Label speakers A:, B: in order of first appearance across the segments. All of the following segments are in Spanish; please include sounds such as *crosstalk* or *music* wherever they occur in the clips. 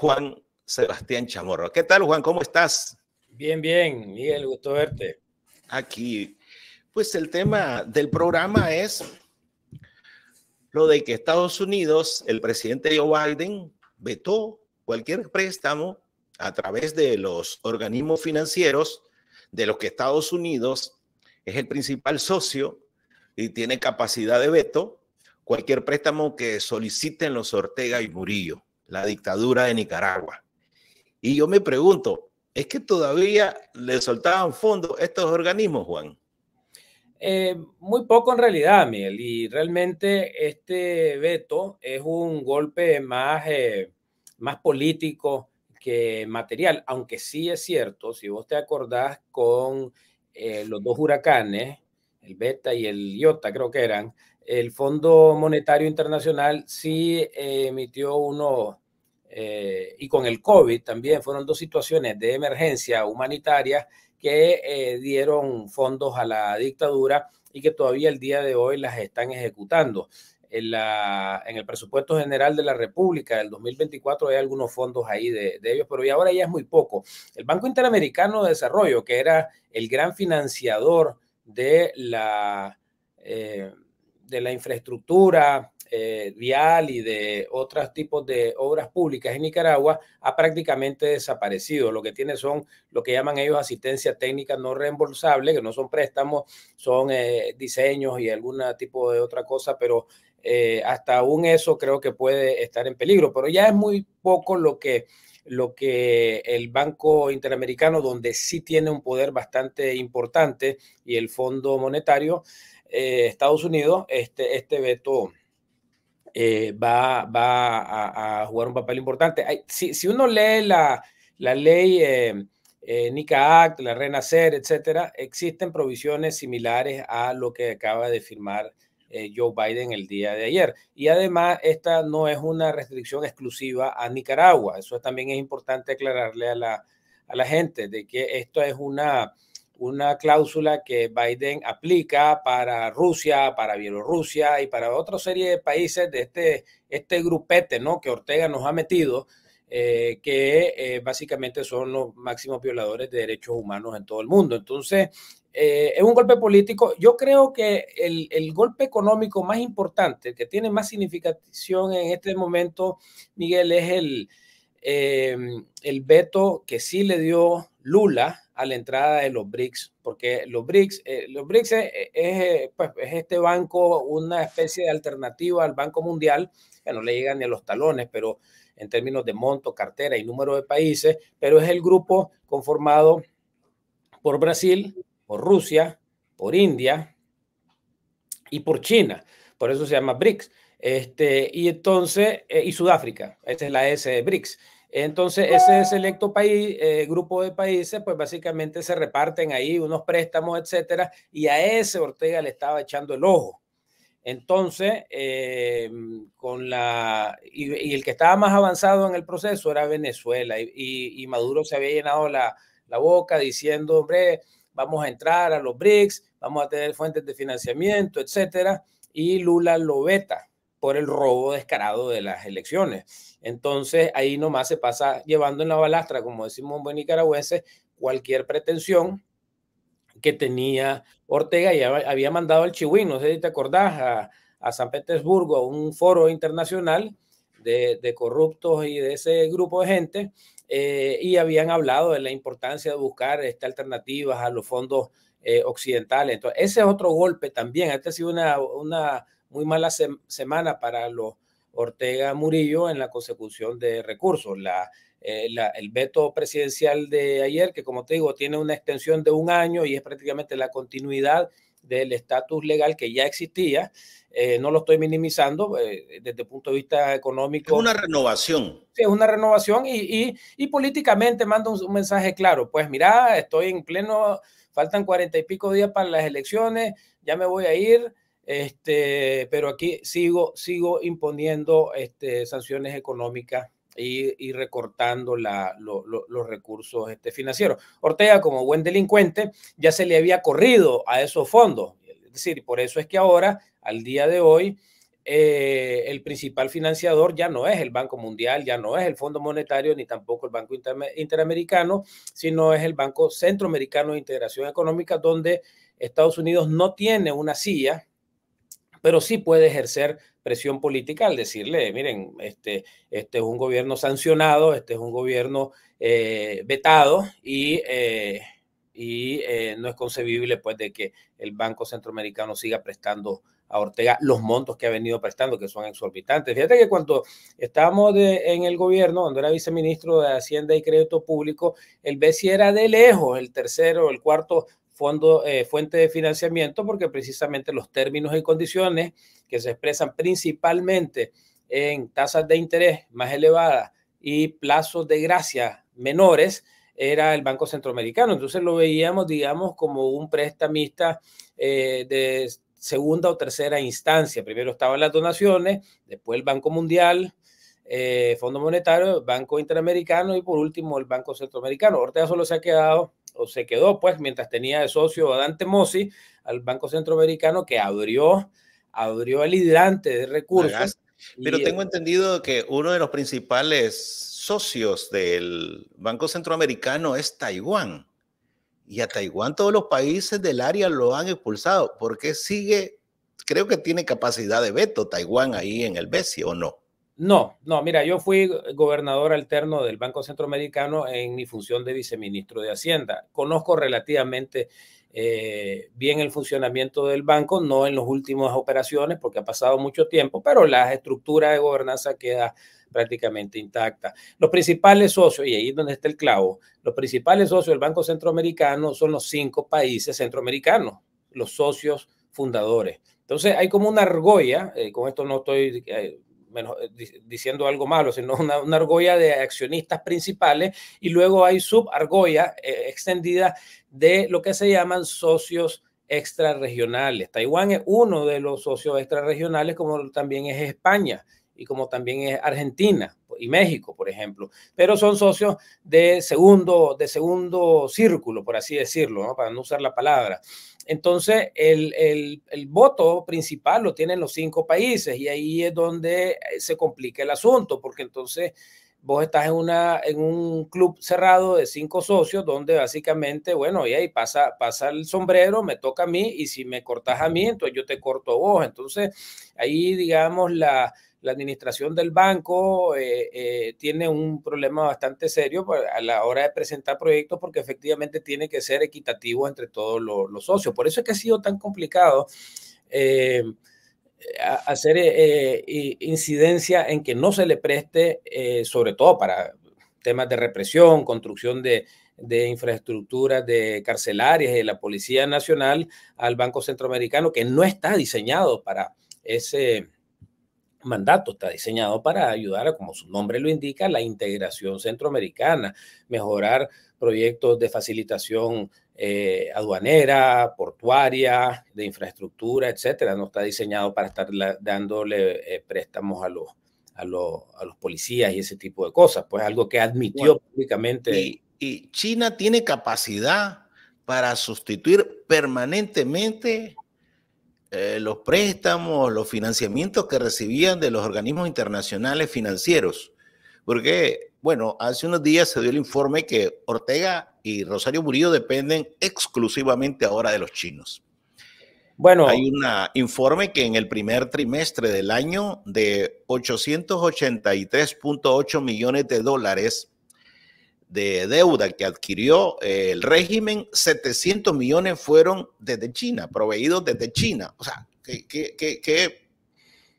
A: Juan Sebastián Chamorro. ¿Qué tal, Juan? ¿Cómo estás?
B: Bien, bien, Miguel, gusto verte.
A: Aquí, pues el tema del programa es lo de que Estados Unidos, el presidente Joe Biden, vetó cualquier préstamo a través de los organismos financieros de los que Estados Unidos es el principal socio y tiene capacidad de veto, cualquier préstamo que soliciten los Ortega y Murillo, la dictadura de Nicaragua. Y yo me pregunto, ¿es que todavía le soltaban fondos estos organismos, Juan?
B: Eh, muy poco en realidad, Miguel, y realmente este veto es un golpe más, eh, más político que material, aunque sí es cierto, si vos te acordás con eh, los dos huracanes, el Beta y el Iota creo que eran, el Fondo Monetario Internacional sí emitió uno, y con el COVID también fueron dos situaciones de emergencia humanitaria que eh, dieron fondos a la dictadura y que todavía el día de hoy las están ejecutando. En, la, en el presupuesto general de la República del 2024 hay algunos fondos ahí de, ellos, pero y ahora ya es muy poco. El Banco Interamericano de Desarrollo, que era el gran financiador de la, eh, de la infraestructura eh, vial y de otros tipos de obras públicas en Nicaragua ha prácticamente desaparecido. Lo que tiene son lo que llaman ellos asistencia técnica no reembolsable, que no son préstamos, son eh, diseños y algún tipo de otra cosa, pero eh, hasta aún eso creo que puede estar en peligro. Pero ya es muy poco lo que lo que el Banco Interamericano, donde sí tiene un poder bastante importante, y el Fondo Monetario, Estados Unidos, este, este veto eh, va, va a, jugar un papel importante. Si, si uno lee la, la ley eh, eh, NICA Act, la Renacer, etcétera, existen provisiones similares a lo que acaba de firmar Joe Biden el día de ayer. Y además, esta no es una restricción exclusiva a Nicaragua. Eso también es importante aclararle a la, a la gente de que esto es una una cláusula que Biden aplica para Rusia, para Bielorrusia y para otra serie de países de este, este grupete ¿no? que Ortega nos ha metido, eh, que eh, básicamente son los máximos violadores de derechos humanos en todo el mundo. Entonces, eh, es un golpe político. Yo creo que el, el, golpe económico más importante, que tiene más significación en este momento, Miguel, es el, el veto que sí le dio Lula a la entrada de los BRICS, porque los BRICS, eh, los BRICS es, pues, es, este banco, una especie de alternativa al Banco Mundial, que no le llegan ni a los talones, pero en términos de monto, cartera y número de países, pero es el grupo conformado por Brasil, por Rusia, por India y por China. Por eso se llama BRICS. Este, y entonces, eh, y Sudáfrica, esta es la S de BRICS. Entonces, ese selecto país, eh, grupo de países, pues básicamente se reparten ahí unos préstamos, etcétera, y a ese Ortega le estaba echando el ojo. Entonces, eh, con la, y, el que estaba más avanzado en el proceso era Venezuela, y, Maduro se había llenado la, la boca diciendo, hombre, vamos a entrar a los BRICS, vamos a tener fuentes de financiamiento, etcétera, y Lula lo veta por el robo descarado de las elecciones. Entonces ahí nomás se pasa llevando en la balastra, como decimos en buen nicaragüense, cualquier pretensión que tenía Ortega y había mandado al Chihuín, no sé si te acordás, a, San Petersburgo, a un foro internacional de, corruptos y de ese grupo de gente, eh, y habían hablado de la importancia de buscar esta alternativas a los fondos eh, occidentales. Entonces, ese es otro golpe también. Esta ha sido una, una muy mala semana para los Ortega Murillo en la consecución de recursos. Eh, la, el veto presidencial de ayer, que como te digo, tiene una extensión de un año y es prácticamente la continuidad del estatus legal que ya existía. Eh, no lo estoy minimizando eh, desde el punto de vista económico.
A: Es una renovación.
B: Sí, es una renovación y, y, políticamente manda un, mensaje claro. Pues mira, estoy en pleno, faltan cuarenta y pico días para las elecciones, ya me voy a ir. Este, pero aquí sigo, sigo imponiendo este, sanciones económicas y, recortando los recursos este, financieros. Ortega, como buen delincuente, ya se le había corrido a esos fondos. Es decir, por eso es que ahora, al día de hoy, eh, el principal financiador ya no es el Banco Mundial, ya no es el Fondo Monetario, ni tampoco el Banco Interamericano, sino es el Banco Centroamericano de Integración Económica, donde Estados Unidos no tiene una silla, pero sí puede ejercer presión política al decirle, miren, este, este es un gobierno sancionado, este es un gobierno eh, vetado y, eh, y no es concebible pues de que el Banco Centroamericano siga prestando a Ortega los montos que ha venido prestando, que son exorbitantes. Fíjate que cuando estábamos en el gobierno, cuando era viceministro de Hacienda y Crédito Público, el BESI era de lejos el tercero, el cuarto fondo, eh, fuente de financiamiento, porque precisamente los términos y condiciones que se expresan principalmente en tasas de interés más elevadas y plazos de gracia menores, era el Banco Centroamericano. Entonces lo veíamos, digamos, como un prestamista eh, de segunda o tercera instancia. Primero estaban las donaciones, después el Banco Mundial, eh, Fondo Monetario, Banco Interamericano y por último el Banco Centroamericano. Ortega solo se ha quedado o se quedó pues mientras tenía de socio a Dante Mossi al Banco Centroamericano que abrió, abrió el hidrante de recursos.
A: Pero tengo entendido que uno de los principales socios del Banco Centroamericano es Taiwán y a Taiwán todos los países del área lo han expulsado. ¿Por qué sigue? Creo que tiene capacidad de veto Taiwán ahí en el BESI o no.
B: No, no, mira, yo fui gobernador alterno del Banco Centroamericano en mi función de viceministro de Hacienda. Conozco relativamente eh, bien el funcionamiento del banco, no en las últimas operaciones porque ha pasado mucho tiempo, pero la estructura de gobernanza queda prácticamente intacta. Los principales socios, y ahí es donde está el clavo, los principales socios del Banco Centroamericano son los cinco países centroamericanos, los socios fundadores. Entonces hay como una argolla, eh, con esto no estoy eh, eh, diciendo algo malo, sino una, argolla de accionistas principales y luego hay subargolla extendida de lo que se llaman socios extrarregionales. Taiwán es uno de los socios extrarregionales, como también es España y como también es Argentina y México, por ejemplo, pero son socios de segundo, de segundo círculo, por así decirlo, para no usar la palabra. Entonces, el, el, el, voto principal lo tienen los cinco países y ahí es donde se complica el asunto, porque entonces vos estás en, una, en un club cerrado de cinco socios donde básicamente, bueno, y ahí pasa, pasa el sombrero, me toca a mí y si me cortas a mí, entonces yo te corto a vos. Entonces, ahí, digamos, la, la administración del banco eh, eh, tiene un problema bastante serio a la hora de presentar proyectos porque efectivamente tiene que ser equitativo entre todos los, socios. Por eso es que ha sido tan complicado eh, hacer incidencia en que no se le preste, sobre todo para temas de represión, construcción de, infraestructuras de carcelarias de la Policía Nacional al Banco Centroamericano, que no está diseñado para ese mandato está diseñado para ayudar a, como su nombre lo indica, la integración centroamericana, mejorar proyectos de facilitación eh, aduanera, portuaria, de infraestructura, etcétera. No está diseñado para estar dándole eh, préstamos a los, a, los, a los policías y ese tipo de cosas. Pues algo que admitió públicamente.
A: Y, y China tiene capacidad para sustituir permanentemente eh, los préstamos, los financiamientos que recibían de los organismos internacionales financieros. Porque, bueno, hace unos días se dio el informe que Ortega y Rosario Murillo dependen exclusivamente ahora de los chinos. Bueno, hay un informe que en el primer trimestre del año de 883.8 millones de dólares de deuda que adquirió eh, el régimen, 700 millones fueron desde China, proveídos desde China. O sea, ¿qué,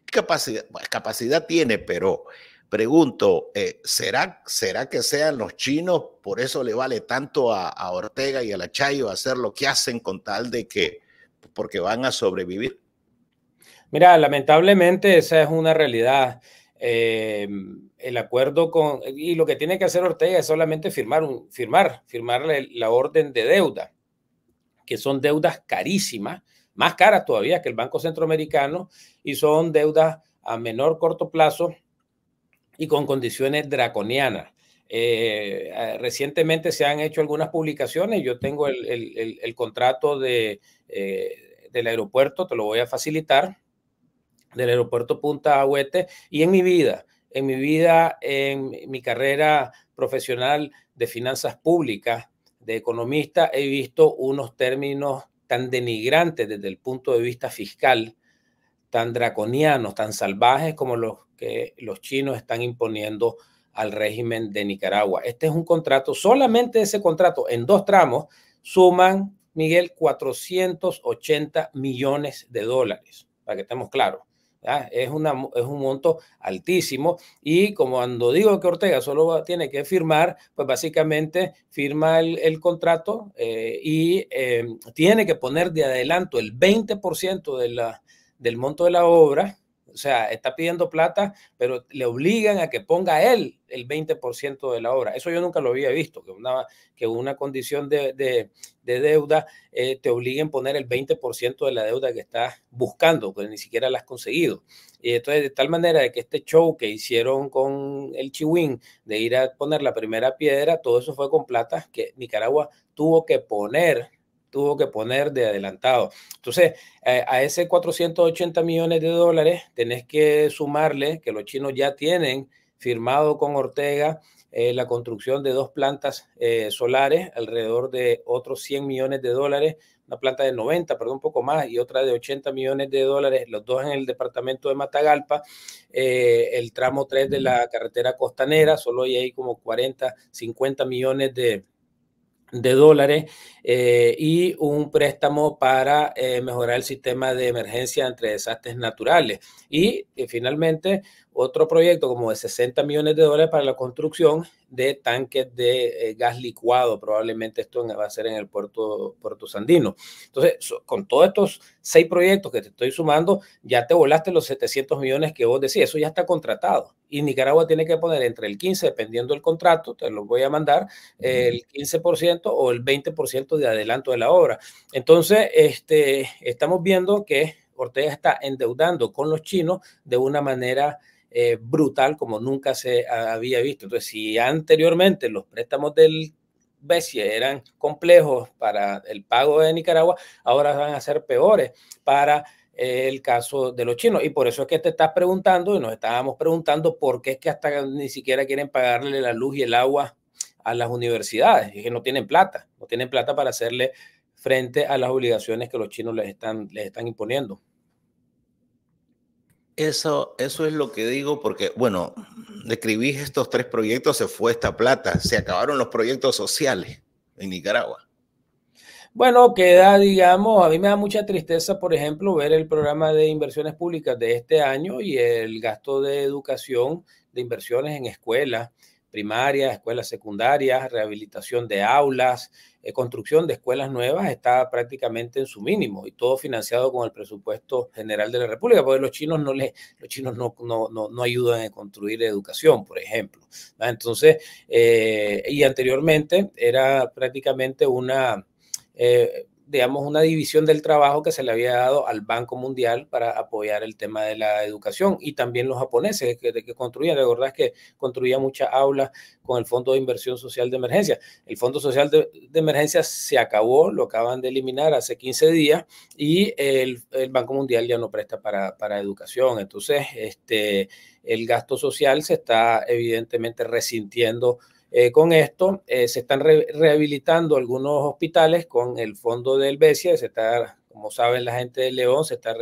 A: capacidad, capacidad tiene? Pero pregunto, eh, ¿será, ¿será que sean los chinos, por eso le vale tanto a, Ortega y a la Chayo hacer lo que hacen con tal de que, porque van a sobrevivir?
B: Mira, lamentablemente esa es una realidad. Eh, el acuerdo con, y lo que tiene que hacer Ortega es solamente firmar, firmar, firmar la, orden de deuda, que son deudas carísimas, más caras todavía que el Banco Centroamericano, y son deudas a menor corto plazo y con condiciones draconianas. Eh, recientemente se han hecho algunas publicaciones, yo tengo el, contrato de, eh, del aeropuerto, te lo voy a facilitar, del aeropuerto Punta Agüete y en mi vida, en mi vida, en mi carrera profesional de finanzas públicas, de economista, he visto unos términos tan denigrantes desde el punto de vista fiscal, tan draconianos, tan salvajes como los que los chinos están imponiendo al régimen de Nicaragua. Este es un contrato, solamente ese contrato en dos tramos suman, Miguel, 480 millones de dólares, para que estemos claros. Es, es un monto altísimo y como cuando digo que Ortega solo tiene que firmar, pues básicamente firma el, contrato eh, y eh, tiene que poner de adelanto el 20% de la, del monto de la obra o sea, está pidiendo plata, pero le obligan a que ponga él el 20% de la obra. Eso yo nunca lo había visto, que una, que una condición de, deuda eh, te obliguen a poner el 20% de la deuda que estás buscando, que ni siquiera la has conseguido. Y entonces, de tal manera de que este show que hicieron con el Chihuín, de ir a poner la primera piedra, todo eso fue con plata que Nicaragua tuvo que poner tuvo que poner de adelantado. Entonces, eh, a ese 480 millones de dólares tenés que sumarle que los chinos ya tienen firmado con Ortega eh, la construcción de dos plantas eh, solares, alrededor de otros 100 millones de dólares, una planta de 90, perdón, un poco más, y otra de 80 millones de dólares, los dos en el departamento de Matagalpa, el tramo 3 de la carretera costanera, solo hay ahí como 40, 50 millones de, de dólares eh, y un préstamo para eh, mejorar el sistema de emergencia entre desastres naturales. Y eh, finalmente otro proyecto como de 60 millones de dólares para la construcción de tanques de eh, gas licuado. Probablemente esto va a ser en el puerto, puerto Sandino. Entonces, con todos estos seis proyectos que te estoy sumando, ya te volaste los 700 millones que vos decís. Eso ya está contratado. Y Nicaragua tiene que poner entre el 15, dependiendo del contrato, te lo voy a mandar, el 15% o el 20% de adelanto de la obra. Entonces, este, estamos viendo que Ortega está endeudando con los chinos de una manera eh, brutal como nunca se había visto. Entonces, si anteriormente los préstamos del BESIE eran complejos para el pago de Nicaragua, ahora van a ser peores para el caso de los chinos. Y por eso es que te estás preguntando, y nos estábamos preguntando por qué es que hasta ni siquiera quieren pagarle la luz y el agua a las universidades, y que no tienen plata, no tienen plata para hacerle frente a las obligaciones que los chinos les están, les están imponiendo.
A: Eso, eso es lo que digo porque, bueno, describí estos tres proyectos, se fue esta plata, se acabaron los proyectos sociales en Nicaragua.
B: Bueno, queda, digamos, a mí me da mucha tristeza, por ejemplo, ver el programa de inversiones públicas de este año y el gasto de educación, de inversiones en escuelas primarias, escuelas secundarias, rehabilitación de aulas, eh, construcción de escuelas nuevas está prácticamente en su mínimo y todo financiado con el presupuesto general de la República, porque los chinos no, le, los chinos no, no, no, ayudan a construir educación, por ejemplo. Entonces, eh, y anteriormente era prácticamente una... Eh, digamos, una división del trabajo que se le había dado al Banco Mundial para apoyar el tema de la educación y también los japoneses que, que construían, la verdad es que construían muchas aulas con el Fondo de Inversión Social de Emergencia. El Fondo Social de, Emergencia se acabó, lo acaban de eliminar hace 15 días y el, el Banco Mundial ya no presta para, para educación. Entonces, este, el gasto social se está evidentemente resintiendo eh, con esto eh, se están rehabilitando algunos hospitales con el fondo del BESIA, se está, como saben la gente de León, se está,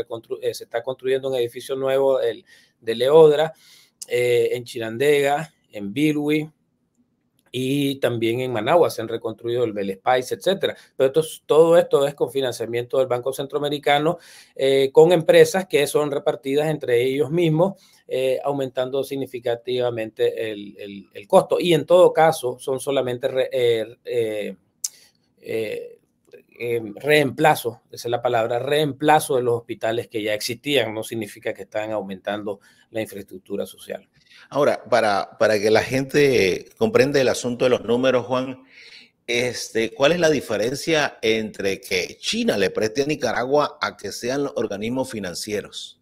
B: eh, se está construyendo un edificio nuevo el, de Leodra, en Chirandega, en Bilwi, y también en Managua se han reconstruido el Bell Spice, etcétera. Pero todo esto es con financiamiento del Banco Centroamericano, eh, con empresas que son repartidas entre ellos mismos, eh, aumentando significativamente el, costo. Y en todo caso, son solamente eh, reemplazo, esa es la palabra, reemplazo de los hospitales que ya existían, no significa que están aumentando la infraestructura social.
A: Ahora, para, para que la gente comprenda el asunto de los números, Juan, este, ¿cuál es la diferencia entre que China le preste a Nicaragua a que sean organismos financieros?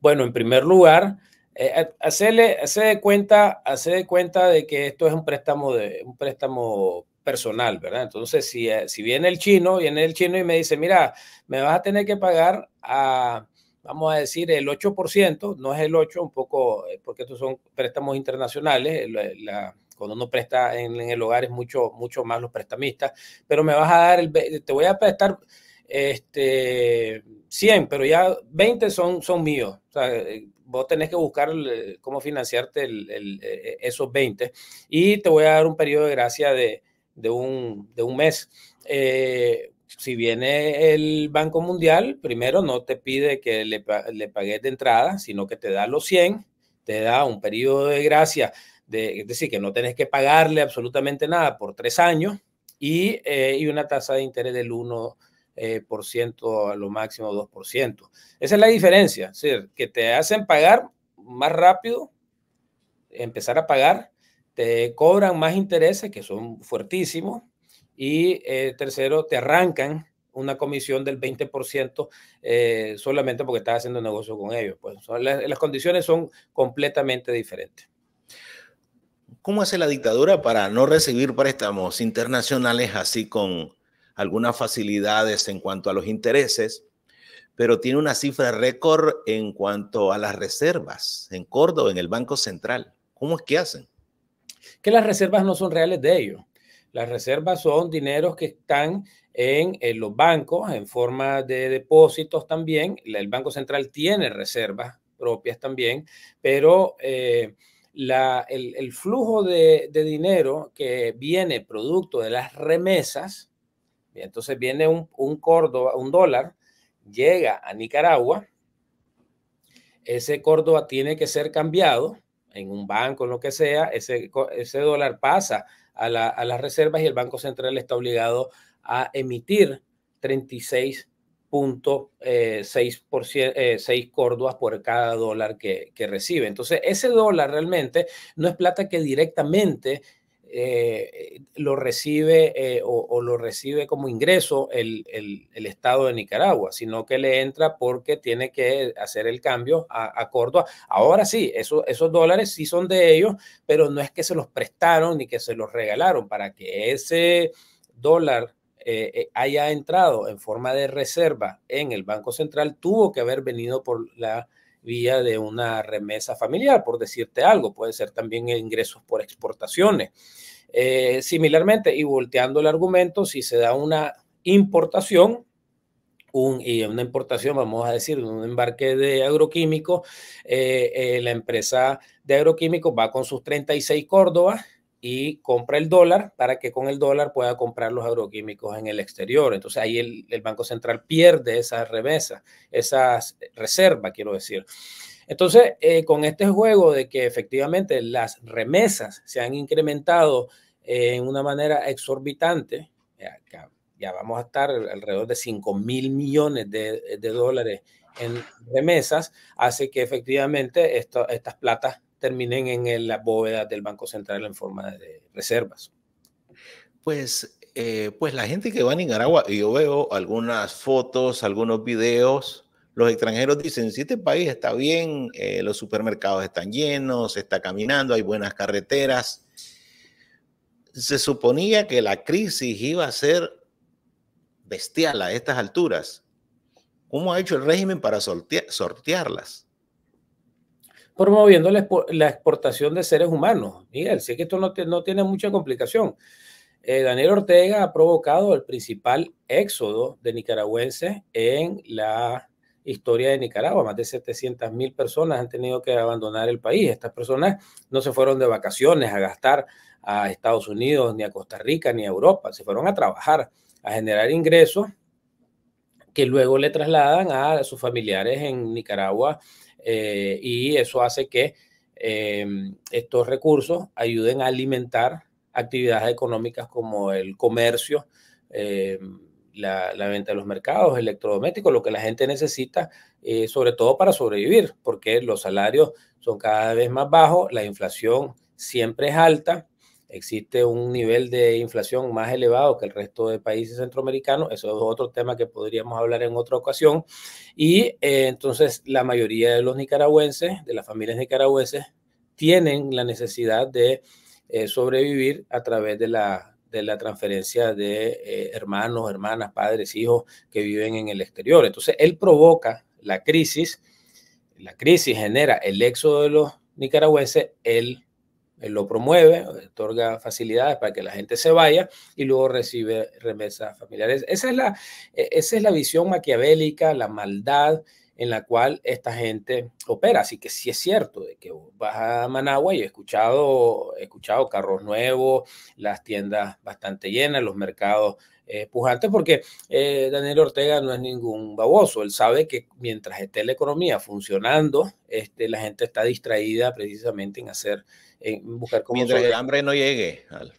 B: Bueno, en primer lugar, eh, hacerle, de cuenta, hacer cuenta de que esto es un préstamo de un préstamo personal, ¿verdad? Entonces, si, eh, si viene el chino, viene el chino y me dice, mira, me vas a tener que pagar a vamos a decir, el 8%, no es el 8, un poco, eh, porque estos son préstamos internacionales, la, cuando uno presta en, el hogar es mucho, mucho más los prestamistas, pero me vas a dar, el, te voy a prestar este, 100, pero ya 20 son, son míos. O sea, eh, vos tenés que buscar cómo financiarte eh, esos 20 y te voy a dar un periodo de gracia de, de, un, de un mes. Eh, si viene el Banco Mundial, primero no te pide que le, le pagues de entrada, sino que te da los 100, te da un periodo de gracia, de, es decir, que no tenés que pagarle absolutamente nada por tres años y, y una tasa de interés del 1 eh, por ciento, a lo máximo 2%. Esa es la diferencia, es decir, que te hacen pagar más rápido, empezar a pagar, te cobran más intereses, que son fuertísimos, y eh, tercero, te arrancan una comisión del 20% eh, solamente porque estás haciendo negocio con ellos. Pues las condiciones son completamente diferentes.
A: ¿Cómo hace la dictadura para no recibir préstamos internacionales así con algunas facilidades en cuanto a los intereses, pero tiene una cifra récord en cuanto a las reservas en Córdoba, en el Banco Central. ¿Cómo es que hacen?
B: Que las reservas no son reales de ellos. Las reservas son dineros que están en, los bancos en forma de depósitos también. El Banco Central tiene reservas propias también, pero eh, el, flujo de, dinero que viene producto de las remesas, entonces viene un, un Córdoba, un dólar, llega a Nicaragua, ese Córdoba tiene que ser cambiado en un banco, en lo que sea, ese, ese dólar pasa a, la, a las reservas y el Banco Central está obligado a emitir 36 6, por, 6 córdobas por cada dólar que, que, recibe. Entonces, ese dólar realmente no es plata que directamente eh, lo recibe eh, o, lo recibe como ingreso el, Estado de Nicaragua, sino que le entra porque tiene que hacer el cambio a, Córdoba. Ahora sí, eso, esos dólares sí son de ellos, pero no es que se los prestaron ni que se los regalaron para que ese dólar eh, haya entrado en forma de reserva en el Banco Central, tuvo que haber venido por la vía de una remesa familiar, por decirte algo, puede ser también ingresos por exportaciones. Eh, similarmente, y volteando el argumento, si se da una importación, un, y una importación, vamos a decir, un embarque de agroquímicos, eh, eh, la empresa de agroquímicos va con sus 36 Córdoba y compra el dólar para que con el dólar pueda comprar los agroquímicos en el exterior. Entonces ahí el, Banco Central pierde esa remesa, esa reserva, quiero decir. Entonces, eh, con este juego de que efectivamente las remesas se han incrementado eh, en una manera exorbitante, ya, vamos a estar alrededor de 5 mil millones de, dólares en remesas, hace que efectivamente estas platas terminen en la bóveda del Banco Central en forma de reservas.
A: Pues, eh, pues la gente que va a Nicaragua, yo veo algunas fotos, algunos videos, los extranjeros dicen, si este país está bien, eh, los supermercados están llenos, se está caminando, hay buenas carreteras. Se suponía que la crisis iba a ser bestial a estas alturas. ¿Cómo ha hecho el régimen para sortearlas?
B: Promoviendo la, exportación de seres humanos. Miguel, sé que esto no, tiene mucha complicación. Eh, Daniel Ortega ha provocado el principal éxodo de nicaragüenses en la historia de Nicaragua. Más de 700 mil personas han tenido que abandonar el país. Estas personas no se fueron de vacaciones a gastar a Estados Unidos, ni a Costa Rica, ni a Europa. Se fueron a trabajar, a generar ingresos que luego le trasladan a sus familiares en Nicaragua eh, y eso hace que em, estos recursos ayuden a alimentar actividades económicas como el comercio, em, la, venta de los mercados, electrodomésticos, lo que la gente necesita, eh, sobre todo para sobrevivir, porque los salarios son cada vez más bajos, la inflación siempre es alta existe un nivel de inflación más elevado que el resto de países centroamericanos. Eso es otro tema que podríamos hablar en otra ocasión. Y eh, entonces la mayoría de los nicaragüenses, de las familias nicaragüenses, tienen la necesidad de eh, sobrevivir a través de la, de la transferencia de eh, hermanos, hermanas, padres, hijos que viven en el exterior. Entonces, él provoca la crisis, la crisis genera el éxodo de los nicaragüenses, lo promueve, otorga facilidades para que la gente se vaya y luego recibe remesas familiares. Esa es la, e, esa es la visión maquiavélica, la maldad en la cual esta gente opera. Así que sí es cierto de que vas a Managua y he escuchado, escuchado carros nuevos, las tiendas bastante llenas, los mercados eh, pujantes, porque eh, Daniel Ortega no es ningún baboso. Él sabe que mientras esté la economía funcionando, este, la gente está distraída precisamente en hacer, en buscar
A: cómo... Mientras el hambre no llegue. Al...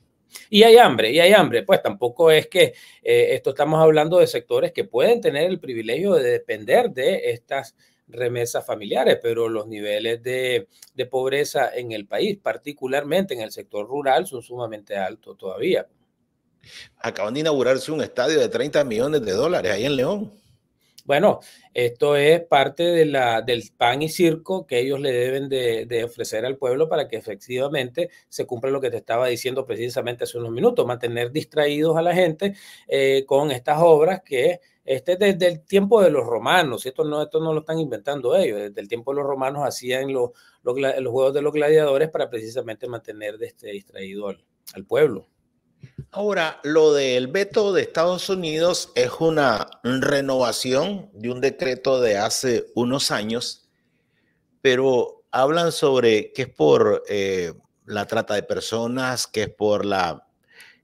B: Y hay hambre, y hay hambre. Pues tampoco es que eh, esto estamos hablando de sectores que pueden tener el privilegio de depender de estas remesas familiares, pero los niveles de, de pobreza en el país, particularmente en el sector rural, son sumamente altos todavía.
A: Acaban de inaugurarse un estadio de 30 millones de dólares ahí en León.
B: Bueno, esto es parte del pan y circo que ellos le deben de, ofrecer al pueblo para que efectivamente se cumpla lo que te estaba diciendo precisamente hace unos minutos, mantener distraídos a la gente eh, con estas obras que este desde el tiempo de los romanos, esto no, esto no lo están inventando ellos, desde el tiempo de los romanos hacían los, los, juegos de los gladiadores para precisamente mantener este, distraído al pueblo.
A: Ahora, lo del veto de Estados Unidos es una renovación de un decreto de hace unos años, pero hablan sobre que es por eh, la trata de personas, que es por la,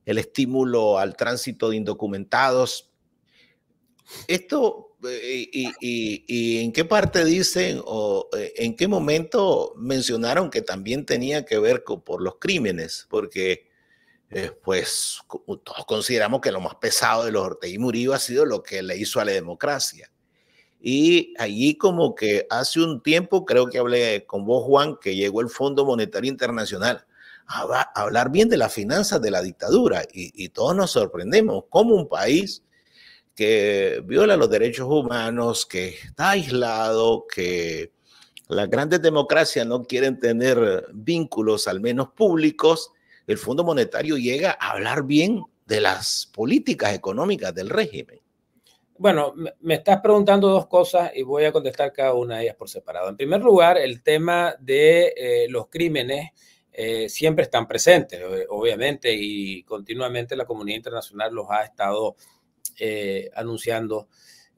A: el estímulo al tránsito de indocumentados. Esto, eh, y, en qué parte dicen o eh, en qué momento mencionaron que también tenía que ver con, por los crímenes? Porque eh, pues todos consideramos que lo más pesado de los Ortega y Murillo ha sido lo que le hizo a la democracia. Y allí como que hace un tiempo, creo que hablé con vos, Juan, que llegó el Fondo Monetario Internacional a, hablar bien de las finanzas de la dictadura. Y, y todos nos sorprendemos como un país que viola los derechos humanos, que está aislado, que las grandes democracias no quieren tener vínculos, al menos públicos, el Fondo Monetario llega a hablar bien de las políticas económicas del régimen.
B: Bueno, me estás preguntando dos cosas y voy a contestar cada una de ellas por separado. En primer lugar, el tema de eh, los crímenes eh, siempre están presentes, obviamente, y continuamente la comunidad internacional los ha estado eh, anunciando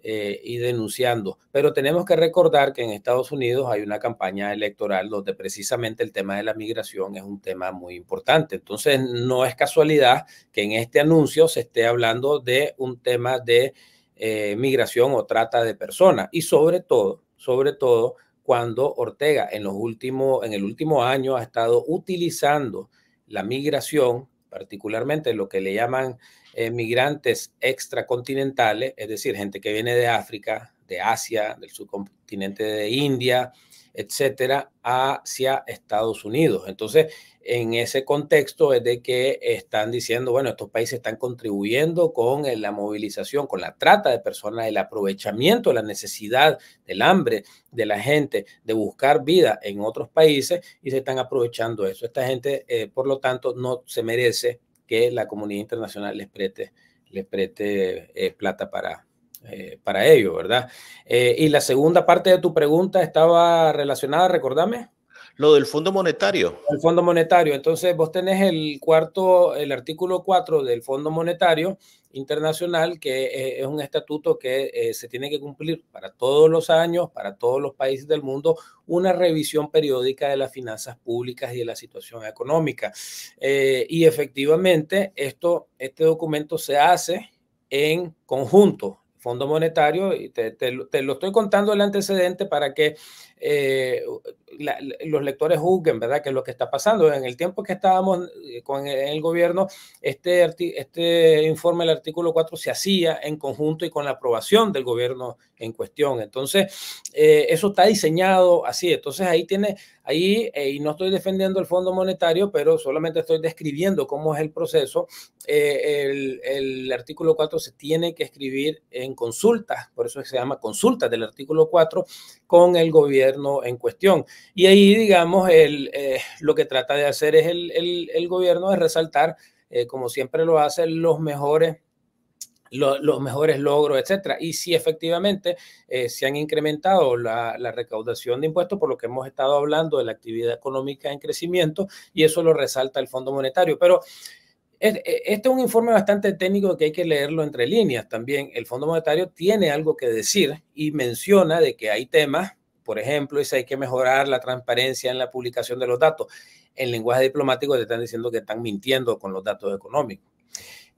B: eh, y denunciando. Pero tenemos que recordar que en Estados Unidos hay una campaña electoral donde precisamente el tema de la migración es un tema muy importante. Entonces, no es casualidad que en este anuncio se esté hablando de un tema de eh, migración o trata de personas y sobre todo, sobre todo cuando Ortega en los últimos, en el último año ha estado utilizando la migración, particularmente lo que le llaman eh, migrantes extracontinentales, es decir, gente que viene de África, de Asia, del subcontinente de India, etcétera, hacia Estados Unidos. Entonces, en ese contexto es de que están diciendo, bueno, estos países están contribuyendo con la movilización, con la trata de personas, el aprovechamiento, la necesidad del hambre de la gente de buscar vida en otros países y se están aprovechando eso. Esta gente, eh, por lo tanto, no se merece que la comunidad internacional les preste, les preste eh, plata para, eh, para ello, ¿verdad? Eh, y la segunda parte de tu pregunta estaba relacionada, recordame.
A: Lo del Fondo Monetario.
B: El Fondo Monetario. Entonces, vos tenés el cuarto, el artículo 4 del Fondo Monetario Internacional, que eh, es un estatuto que eh, se tiene que cumplir para todos los años, para todos los países del mundo, una revisión periódica de las finanzas públicas y de la situación económica. Eh, y efectivamente, esto, este documento se hace en conjunto Fondo Monetario, y te, te, lo estoy contando el antecedente para que eh, los lectores juzguen, ¿verdad?, qué es lo que está pasando. En el tiempo que estábamos eh, con el, gobierno, este, este informe del artículo 4 se hacía en conjunto y con la aprobación del gobierno en cuestión. Entonces, eh, eso está diseñado así. Entonces, ahí tiene, ahí, y no estoy defendiendo el Fondo Monetario, pero solamente estoy describiendo cómo es el proceso. el, el artículo 4 se tiene que escribir en consultas, por eso se llama consulta del artículo 4 con el gobierno en cuestión. Y ahí, digamos, el, eh, lo que trata de hacer es el, el, gobierno de resaltar, eh, como siempre lo hace, los mejores los mejores logros, etcétera. Y si efectivamente eh, se han incrementado la, recaudación de impuestos, por lo que hemos estado hablando de la actividad económica en crecimiento, y eso lo resalta el Fondo Monetario. Pero este es un informe bastante técnico que hay que leerlo entre líneas. También el Fondo Monetario tiene algo que decir y menciona de que hay temas, por ejemplo, dice hay que mejorar la transparencia en la publicación de los datos. En lenguaje diplomático te están diciendo que están mintiendo con los datos económicos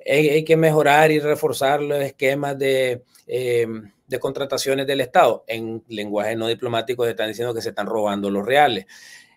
B: hay, que mejorar y reforzar los esquemas de, eh, de, contrataciones del Estado. En lenguaje no diplomático están diciendo que se están robando los reales.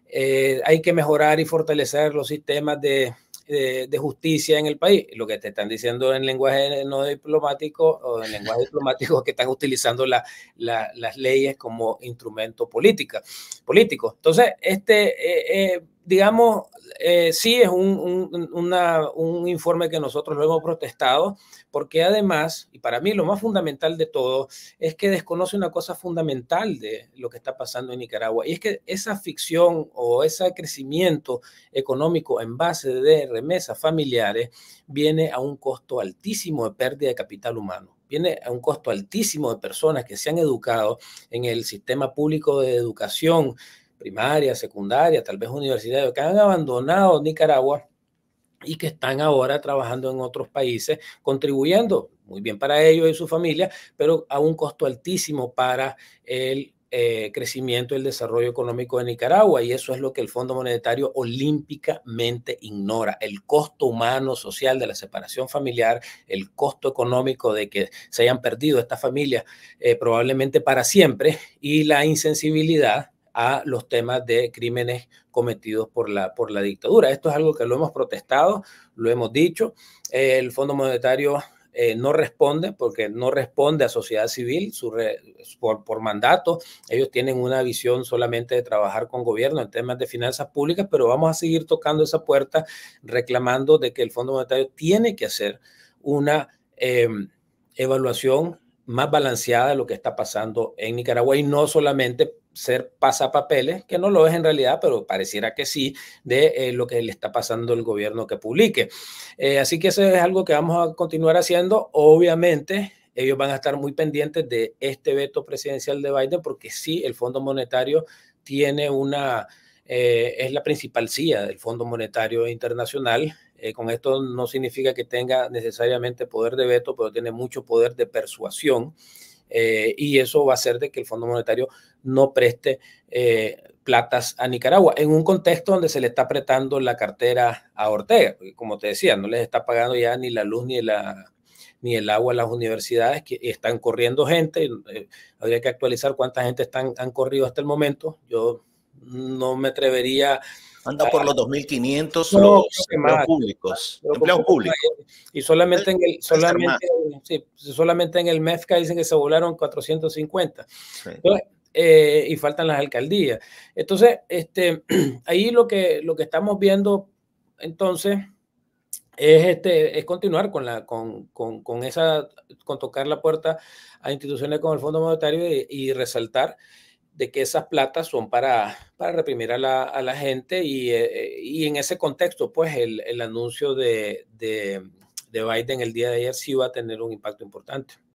B: Eh, hay que mejorar y fortalecer los sistemas de, de, justicia en el país. Lo que te están diciendo en lenguaje no diplomático o en lenguaje *laughs* diplomático es que están utilizando la, las leyes como instrumento política, político. Entonces, este, eh, digamos, eh, sí es un, un, informe que nosotros lo hemos protestado, porque además, y para mí lo más fundamental de todo, es que desconoce una cosa fundamental de lo que está pasando en Nicaragua, y es que esa ficción o ese crecimiento económico en base de remesas familiares viene a un costo altísimo de pérdida de capital humano viene a un costo altísimo de personas que se han educado en el sistema público de educación primaria, secundaria, tal vez universidades, que han abandonado Nicaragua y que están ahora trabajando en otros países, contribuyendo muy bien para ellos y su familia, pero a un costo altísimo para el eh, crecimiento y el desarrollo económico de Nicaragua. Y eso es lo que el Fondo Monetario olímpicamente ignora. El costo humano, social de la separación familiar, el costo económico de que se hayan perdido estas familias eh, probablemente para siempre y la insensibilidad a los temas de crímenes cometidos por la, por la dictadura. Esto es algo que lo hemos protestado, lo hemos dicho. el Fondo Monetario eh, no responde porque no responde a sociedad civil su por, por, mandato. Ellos tienen una visión solamente de trabajar con gobierno en temas de finanzas públicas, pero vamos a seguir tocando esa puerta reclamando de que el Fondo Monetario tiene que hacer una em, evaluación más balanceada de lo que está pasando en Nicaragua y no solamente ser pasapapeles, que no lo es en realidad, pero pareciera que sí, de eh, lo que le está pasando el gobierno que publique. Eh, así que eso es algo que vamos a continuar haciendo. Obviamente, ellos van a estar muy pendientes de este veto presidencial de Biden, porque sí, el Fondo Monetario tiene una, eh, es la principal silla del Fondo Monetario Internacional. con esto no significa que tenga necesariamente poder de veto, pero tiene mucho poder de persuasión. Y eso va a hacer de que el Fondo Monetario no preste eh, platas a Nicaragua en un contexto donde se le está apretando la cartera a Ortega. Como te decía, no les está pagando ya ni la luz ni la ni el agua a las universidades que están corriendo gente. Eh, habría que actualizar cuánta gente están, han corrido hasta el momento. Yo no me atrevería
A: Anda por los 2.500 los empleos públicos. Empleos públicos.
B: Y solamente en el, solamente, sí, solamente en el MEFCA dicen que se volaron 450. Eh, y faltan las alcaldías. Entonces, este, *clears throat* ahí lo que, lo que estamos viendo entonces es, este, es continuar con, la, con, con, con, esa, con tocar la puerta a instituciones como el Fondo Monetario y, y resaltar de que esas platas son para, para reprimir a la, a la gente y, eh, y, en ese contexto, pues el, el anuncio de, de, de Biden el día de ayer sí va a tener un impacto importante.